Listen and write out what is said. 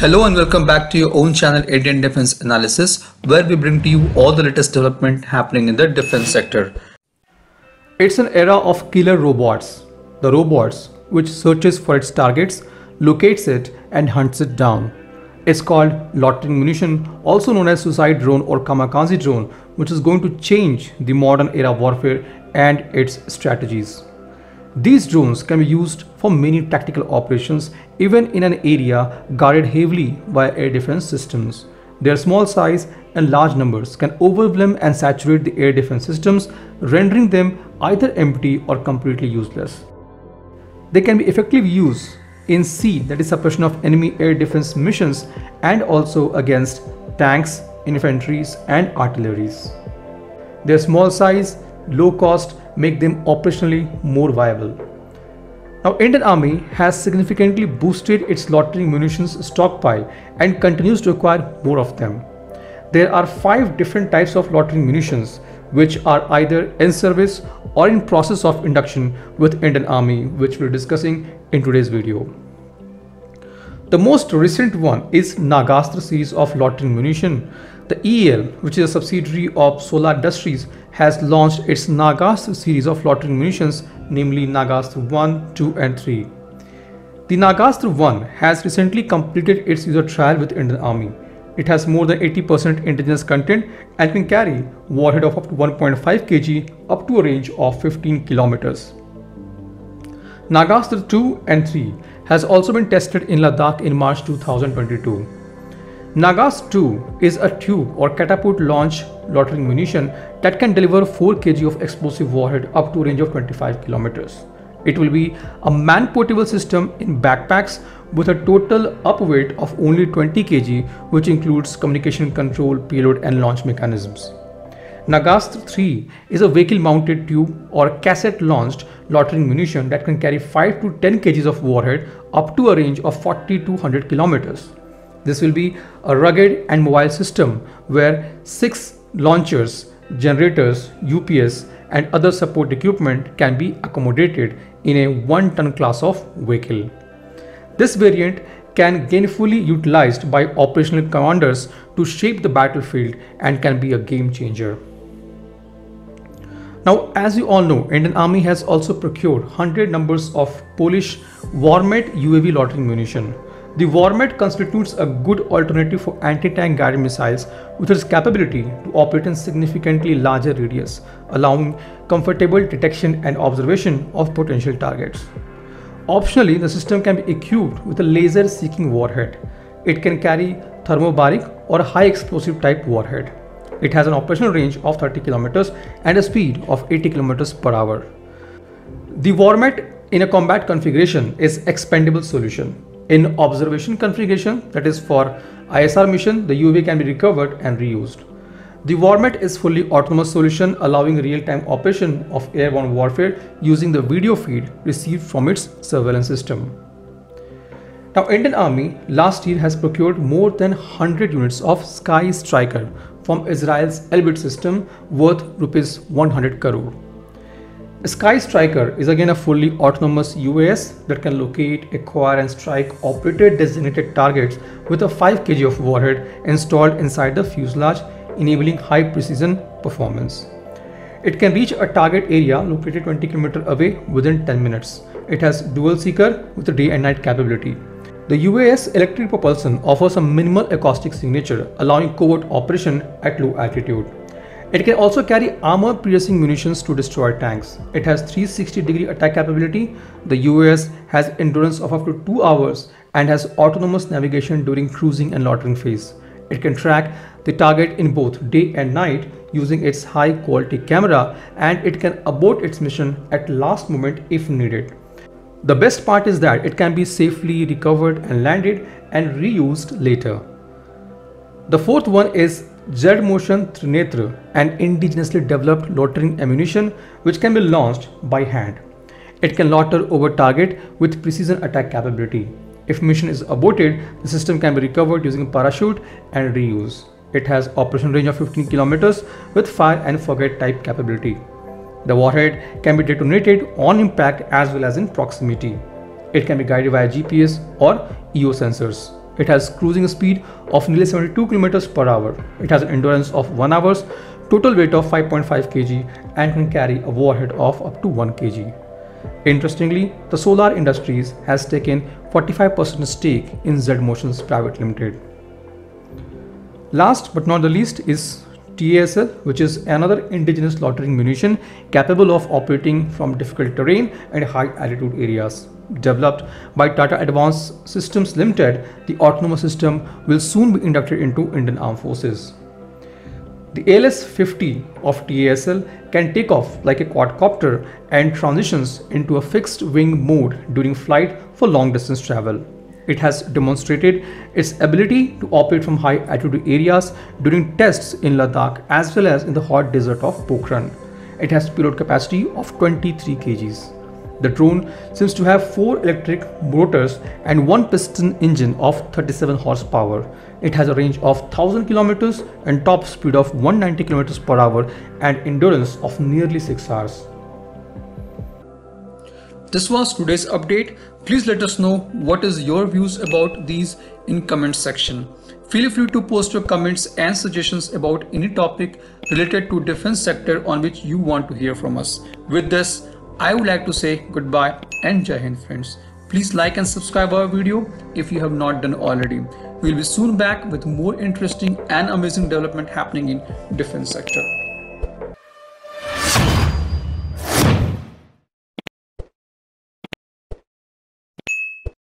Hello and welcome back to your own channel Indian Defense Analysis where we bring to you all the latest development happening in the defense sector. It's an era of killer robots. The robots which searches for its targets, locates it and hunts it down. It's called loitering munition also known as suicide drone or kamikaze drone which is going to change the modern era warfare and its strategies. These drones can be used for many tactical operations even in an area guarded heavily by air defense systems. Their small size and large numbers can overwhelm and saturate the air defense systems, rendering them either empty or completely useless. They can be effectively used in SEAD, that is suppression of enemy air defense missions, and also against tanks, infantries, and artilleries. Their small size, low cost, make them operationally more viable. Now Indian Army has significantly boosted its loitering munitions stockpile and continues to acquire more of them. There are five different types of loitering munitions which are either in service or in process of induction with Indian Army which we're discussing in today's video. The most recent one is Nagastra series of loitering munition. The EEL, which is a subsidiary of Solar Industries, has launched its Nagastra series of loitering munitions, namely Nagastra 1, 2 and 3. The Nagastra 1 has recently completed its user trial with Indian Army. It has more than 80% indigenous content and can carry warhead of up to 1.5 kg up to a range of 15 kilometers. Nagastra 2 and 3 has also been tested in Ladakh in March 2022. Nagastra 2 is a tube or catapult launch loitering munition that can deliver 4 kg of explosive warhead up to a range of 25 kilometers. It will be a man-portable system in backpacks with a total upweight of only 20 kg which includes communication control, payload and launch mechanisms. Nagastra 3 is a vehicle mounted tube or cassette launched loitering munition that can carry 5 to 10 kg of warhead up to a range of 40 to 100 kilometers. This will be a rugged and mobile system where six launchers, generators, UPS and other support equipment can be accommodated in a 1 ton class of vehicle. This variant can gainfully utilized by operational commanders to shape the battlefield and can be a game changer. Now, as you all know, Indian Army has also procured 100 numbers of Polish Warmate UAV loitering munition. The Warmate constitutes a good alternative for anti-tank guided missiles with its capability to operate in significantly larger radius, allowing comfortable detection and observation of potential targets. Optionally, the system can be equipped with a laser-seeking warhead. It can carry thermobaric or high explosive type warhead. It has an operational range of 30 km and a speed of 80 km per hour. The Warmate in a combat configuration is expendable solution. In observation configuration, that is for ISR mission, the UAV can be recovered and reused. The Warmate is fully autonomous solution allowing real-time operation of airborne warfare using the video feed received from its surveillance system. Now Indian Army last year has procured more than 100 units of Sky Striker from Israel's Elbit system worth rupees 100 crore. Sky Striker is again a fully autonomous UAS that can locate, acquire and strike operated designated targets with a 5 kg of warhead installed inside the fuselage enabling high precision performance. It can reach a target area located 20 km away within 10 minutes. It has dual seeker with a day and night capability. The UAS electric propulsion offers a minimal acoustic signature allowing covert operation at low altitude. It can also carry armor piercing munitions to destroy tanks. It has 360 degree attack capability. The UAS has endurance of up to 2 hours and has autonomous navigation during cruising and loitering phase. It can track the target in both day and night using its high quality camera and it can abort its mission at last moment if needed. The best part is that it can be safely recovered and landed and reused later. The fourth one is Z Motion Trinetra, an indigenously developed loitering ammunition which can be launched by hand. It can loiter over target with precision attack capability. If mission is aborted, the system can be recovered using a parachute and reuse. It has operation range of 15 kilometers with fire and forget type capability. The warhead can be detonated on impact as well as in proximity. It can be guided via GPS or EO sensors. It has cruising speed of nearly 72 km per hour. It has an endurance of 1 hours, total weight of 5.5 kg and can carry a warhead of up to 1 kg. Interestingly, the Solar Industries has taken 45% stake in Z Motions Private Limited. Last but not the least is TASL, which is another indigenous loitering munition capable of operating from difficult terrain and high altitude areas. Developed by Tata Advanced Systems Limited, the autonomous system will soon be inducted into Indian Armed Forces. The ALS-50 of TASL can take off like a quadcopter and transitions into a fixed wing mode during flight for long distance travel. It has demonstrated its ability to operate from high altitude areas during tests in Ladakh as well as in the hot desert of Pokhran. It has payload capacity of 23 kgs. The drone seems to have four electric motors and one piston engine of 37 horsepower. It has a range of 1000 kilometers and top speed of 190 kilometers per hour and endurance of nearly 6 hours. This was today's update. Please let us know what is your views about these in comment section. Feel free to post your comments and suggestions about any topic related to defense sector on which you want to hear from us. With this, I would like to say goodbye and Jai Hind friends. Please like and subscribe our video if you have not done already. We'll be soon back with more interesting and amazing development happening in defense sector.